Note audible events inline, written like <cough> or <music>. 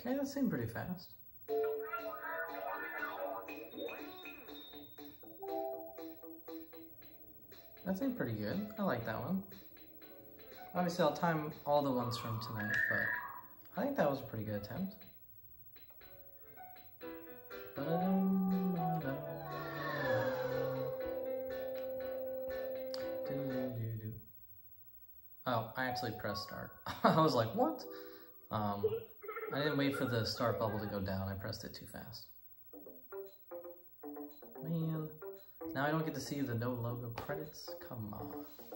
Okay, that seemed pretty fast. That seemed pretty good. I like that one. Obviously, I'll time all the ones from tonight, but I think that was a pretty good attempt. Oh, I actually pressed start. <laughs> I was like, what? Um, I didn't wait for the start bubble to go down. I pressed it too fast. Now I don't get to see the no logo credits? Come on.